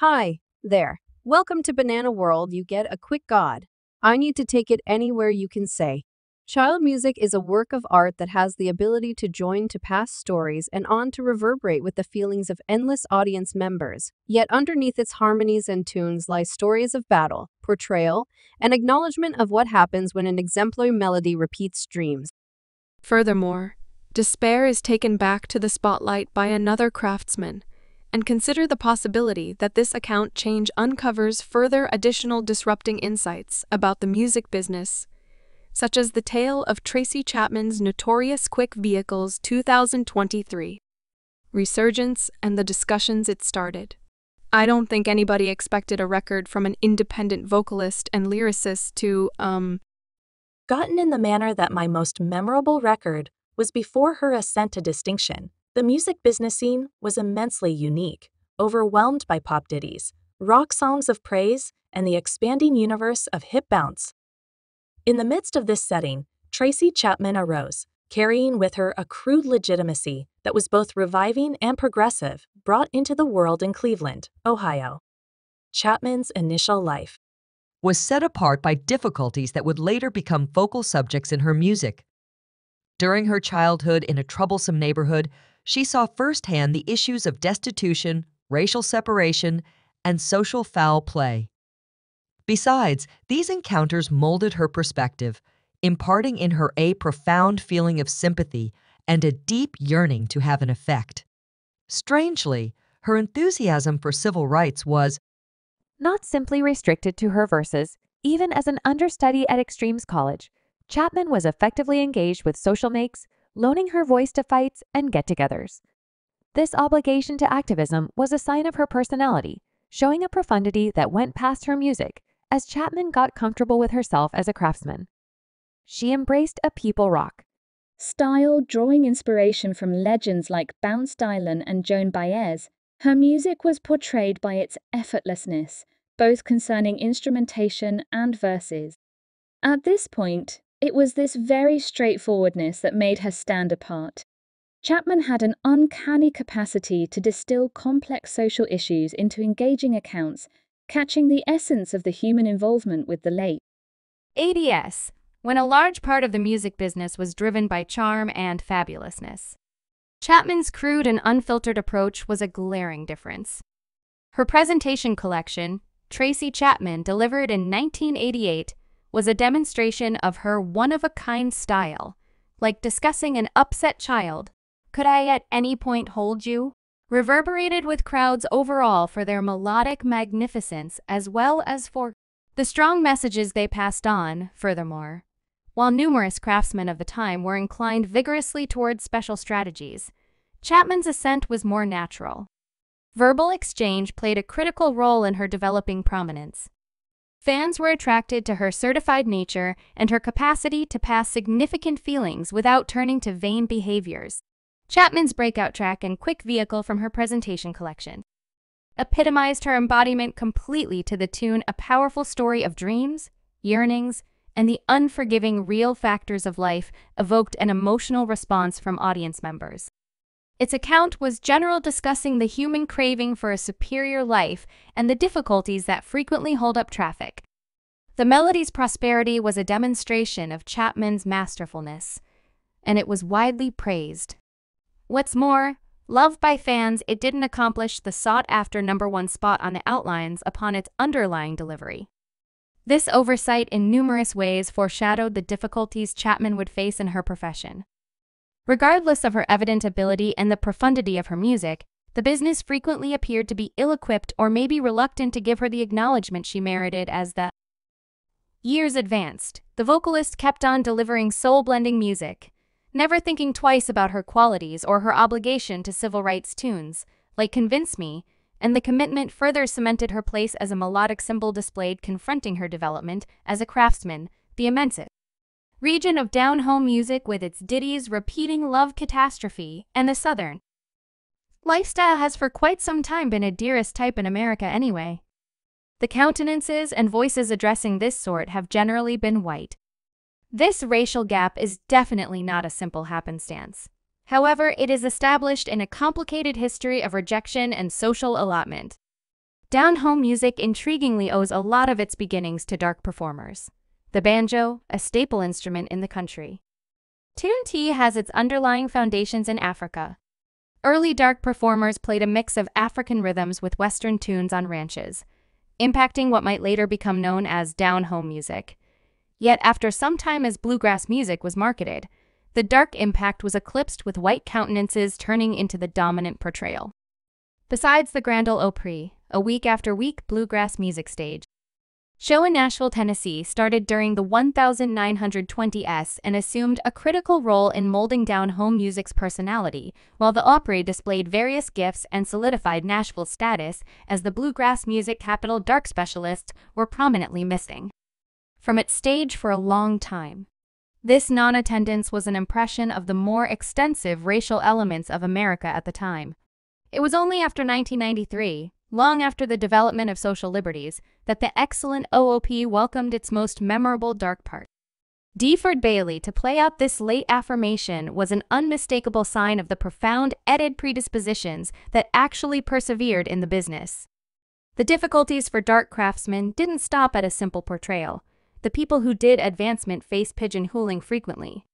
Hi, there. Welcome to Banana World. You get a quick God. I need to take it anywhere you can say. Child music is a work of art that has the ability to join to past stories and on to reverberate with the feelings of endless audience members. Yet underneath its harmonies and tunes lie stories of battle, portrayal, and acknowledgement of what happens when an exemplary melody repeats dreams. Furthermore, despair is taken back to the spotlight by another craftsman, and consider the possibility that this account change uncovers further additional disrupting insights about the music business, such as the tale of Tracy Chapman's notorious Quick Vehicles 2023 resurgence and the discussions it started. I don't think anybody expected a record from an independent vocalist and lyricist to, um, Gotten in the manner that my most memorable record was before her ascent to distinction. The music business scene was immensely unique, overwhelmed by pop ditties, rock songs of praise, and the expanding universe of hip bounce. In the midst of this setting, Tracy Chapman arose, carrying with her a crude legitimacy that was both reviving and progressive, brought into the world in Cleveland, Ohio. Chapman's initial life was set apart by difficulties that would later become focal subjects in her music. During her childhood in a troublesome neighborhood, she saw firsthand the issues of destitution, racial separation, and social foul play. Besides, these encounters molded her perspective, imparting in her a profound feeling of sympathy and a deep yearning to have an effect. Strangely, her enthusiasm for civil rights was not simply restricted to her verses. Even as an understudy at Extremes College, Chapman was effectively engaged with social makes, loaning her voice to fights and get togethers. This obligation to activism was a sign of her personality, showing a profundity that went past her music as Chapman got comfortable with herself as a craftsman. She embraced a people rock. Style drawing inspiration from legends like Bounce Dylan and Joan Baez, her music was portrayed by its effortlessness, both concerning instrumentation and verses. At this point, it was this very straightforwardness that made her stand apart. Chapman had an uncanny capacity to distill complex social issues into engaging accounts, catching the essence of the human involvement with the late. ADS, when a large part of the music business was driven by charm and fabulousness. Chapman's crude and unfiltered approach was a glaring difference. Her presentation collection, Tracy Chapman, delivered in 1988, was a demonstration of her one of a kind style, like discussing an upset child. Could I at any point hold you? Reverberated with crowds overall for their melodic magnificence as well as for the strong messages they passed on, furthermore. While numerous craftsmen of the time were inclined vigorously towards special strategies, Chapman's ascent was more natural. Verbal exchange played a critical role in her developing prominence. Fans were attracted to her certified nature and her capacity to pass significant feelings without turning to vain behaviors. Chapman's breakout track and quick vehicle from her presentation collection epitomized her embodiment completely to the tune A Powerful Story of Dreams, Yearnings, and the unforgiving real factors of life evoked an emotional response from audience members. Its account was general discussing the human craving for a superior life and the difficulties that frequently hold up traffic. The melody's prosperity was a demonstration of Chapman's masterfulness, and it was widely praised. What's more, loved by fans, it didn't accomplish the sought after number one spot on the outlines upon its underlying delivery. This oversight in numerous ways foreshadowed the difficulties Chapman would face in her profession. Regardless of her evident ability and the profundity of her music, the business frequently appeared to be ill equipped or maybe reluctant to give her the acknowledgement she merited as the years advanced. The vocalist kept on delivering soul blending music, never thinking twice about her qualities or her obligation to civil rights tunes, like Convince Me, and the commitment further cemented her place as a melodic symbol displayed confronting her development as a craftsman, the immense region of down home music with its ditties repeating love catastrophe, and the southern lifestyle has for quite some time been a dearest type in America anyway. The countenances and voices addressing this sort have generally been white. This racial gap is definitely not a simple happenstance. However, it is established in a complicated history of rejection and social allotment. Down home music intriguingly owes a lot of its beginnings to dark performers. The banjo, a staple instrument in the country. Tune T has its underlying foundations in Africa. Early dark performers played a mix of African rhythms with Western tunes on ranches, impacting what might later become known as down home music. Yet, after some time as bluegrass music was marketed, the dark impact was eclipsed with white countenances turning into the dominant portrayal. Besides the Grand Ole Opry, a week after week bluegrass music stage, Show in Nashville, Tennessee started during the 1920s and assumed a critical role in molding down home music's personality, while the Opry displayed various gifts and solidified Nashville's status as the bluegrass music capital dark specialists were prominently missing from its stage for a long time. This non attendance was an impression of the more extensive racial elements of America at the time. It was only after 1993, long after the development of social liberties, that the excellent Opry welcomed its most memorable dark part. DeFord Bailey to play out this late affirmation was an unmistakable sign of the profound edited predispositions that actually persevered in the business. The difficulties for dark craftsmen didn't stop at a simple portrayal. The people who did advancement faced pigeonholing frequently.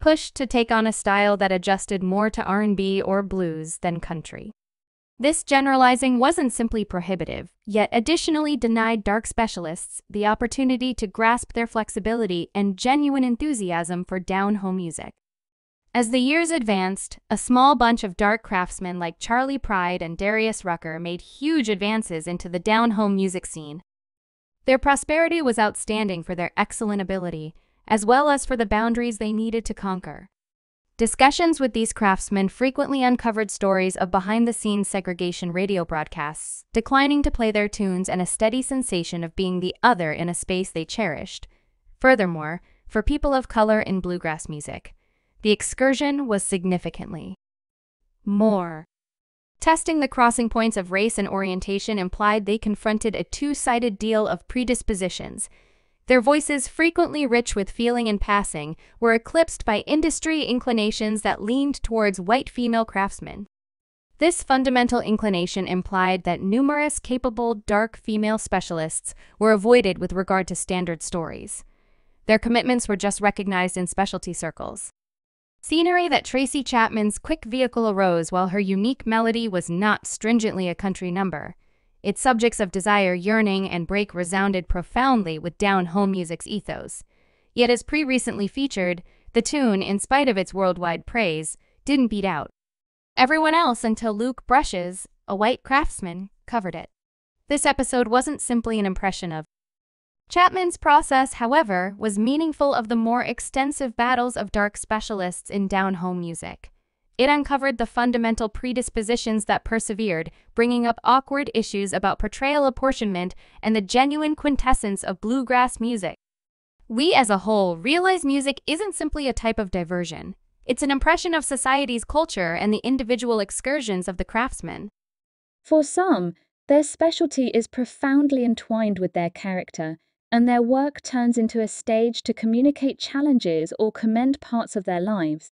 Pushed to take on a style that adjusted more to R&B or blues than country. This generalizing wasn't simply prohibitive, yet additionally denied dark specialists the opportunity to grasp their flexibility and genuine enthusiasm for down home music. As the years advanced, a small bunch of dark craftsmen like Charley Pride and Darius Rucker made huge advances into the down home music scene. Their prosperity was outstanding for their excellent ability, as well as for the boundaries they needed to conquer. Discussions with these craftsmen frequently uncovered stories of behind the scenes segregation radio broadcasts, declining to play their tunes, and a steady sensation of being the other in a space they cherished. Furthermore, for people of color in bluegrass music, the excursion was significantly more. Testing the crossing points of race and orientation implied they confronted a two sided deal of predispositions their voices, frequently rich with feeling and passing, were eclipsed by industry inclinations that leaned towards white female craftsmen. This fundamental inclination implied that numerous capable dark female specialists were avoided with regard to standard stories. Their commitments were just recognized in specialty circles. Scenery that Tracy Chapman's quick vehicle arose while her unique melody was not stringently a country number. Its subjects of desire, yearning, and break resounded profoundly with down home music's ethos. Yet, as pre recently featured, the tune, in spite of its worldwide praise, didn't beat out. Everyone else until Luke Brushes, a white craftsman, covered it. This episode wasn't simply an impression of Chapman's process, however, was meaningful of the more extensive battles of dark specialists in down home music. It uncovered the fundamental predispositions that persevered, bringing up awkward issues about portrayal apportionment and the genuine quintessence of bluegrass music. We as a whole realize music isn't simply a type of diversion. It's an impression of society's culture and the individual excursions of the craftsmen. For some, their specialty is profoundly entwined with their character, and their work turns into a stage to communicate challenges or commend parts of their lives.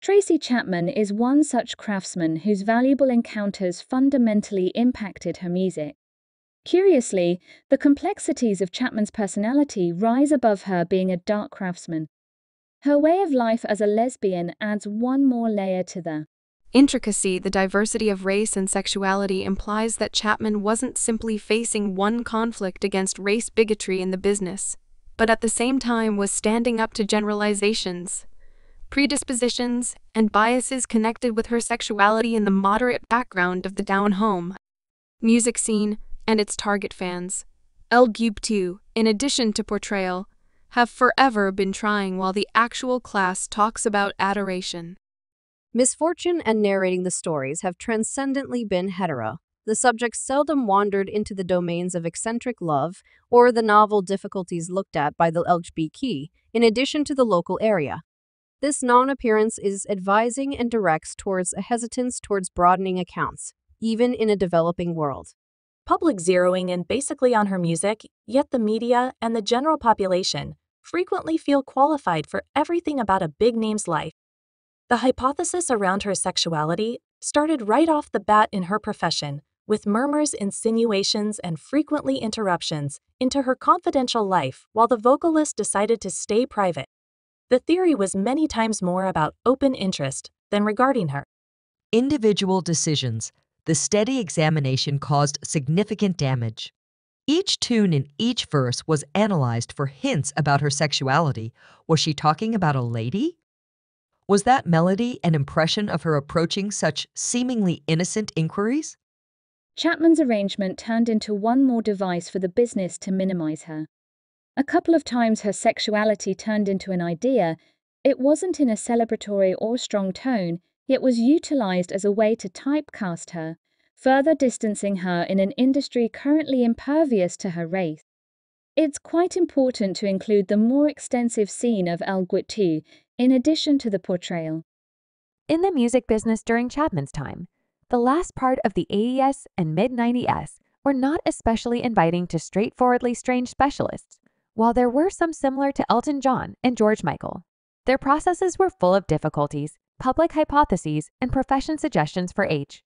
Tracy Chapman is one such craftsman whose valuable encounters fundamentally impacted her music. Curiously, the complexities of Chapman's personality rise above her being a dark craftsman. Her way of life as a lesbian adds one more layer to the intricacy. The diversity of race and sexuality implies that Chapman wasn't simply facing one conflict against race bigotry in the business, but at the same time was standing up to generalizations predispositions, and biases connected with her sexuality in the moderate background of the down home music scene and its target fans. LGBT, in addition to portrayal, have forever been trying while the actual class talks about adoration. Misfortune and narrating the stories have transcendently been hetero. The subjects seldom wandered into the domains of eccentric love or the novel difficulties looked at by the LGBT, in addition to the local area. This non appearance is advising and directs towards a hesitance towards broadening accounts, even in a developing world. Public zeroing in basically on her music, yet the media and the general population frequently feel qualified for everything about a big name's life. The hypothesis around her sexuality started right off the bat in her profession with murmurs, insinuations, and frequently interruptions into her confidential life while the vocalist decided to stay private. The theory was many times more about open interest than regarding her. Individual decisions, the steady examination caused significant damage. Each tune in each verse was analyzed for hints about her sexuality. Was she talking about a lady? Was that melody an impression of her approaching such seemingly innocent inquiries? Chapman's arrangement turned into one more device for the business to minimize her. A couple of times her sexuality turned into an idea. It wasn't in a celebratory or strong tone, yet was utilized as a way to typecast her, further distancing her in an industry currently impervious to her race. It's quite important to include the more extensive scene of El Guitu in addition to the portrayal. In the music business during Chapman's time, the last part of the 80s and mid 90s were not especially inviting to straightforwardly strange specialists, while there were some similar to Elton John and George Michael. Their processes were full of difficulties, public hypotheses, and profession suggestions for H.